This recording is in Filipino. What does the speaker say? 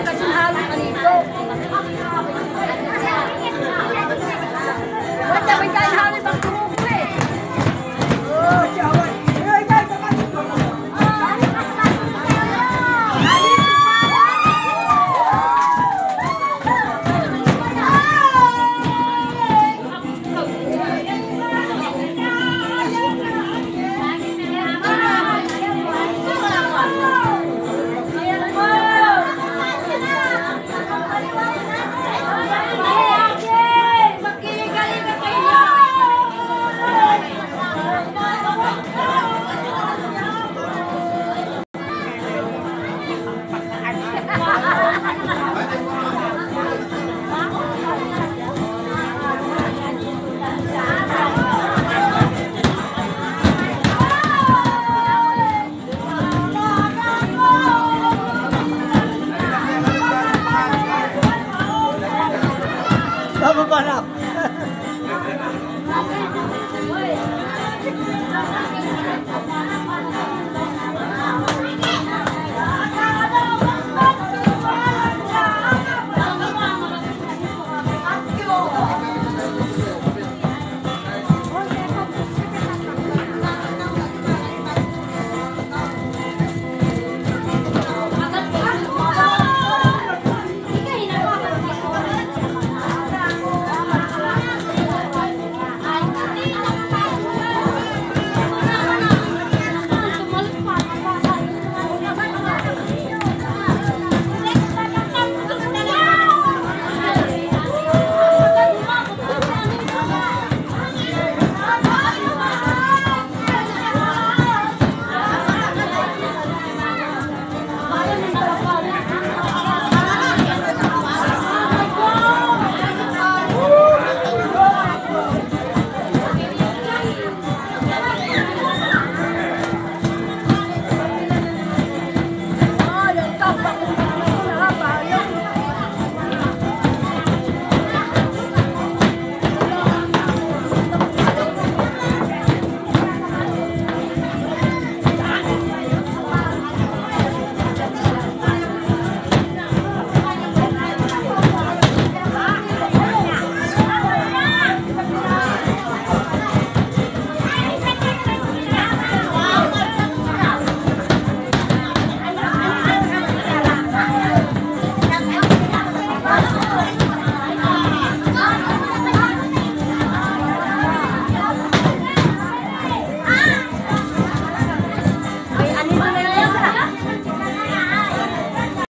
lang kasi halo na dito. Ba't naman tayo halo 把门关上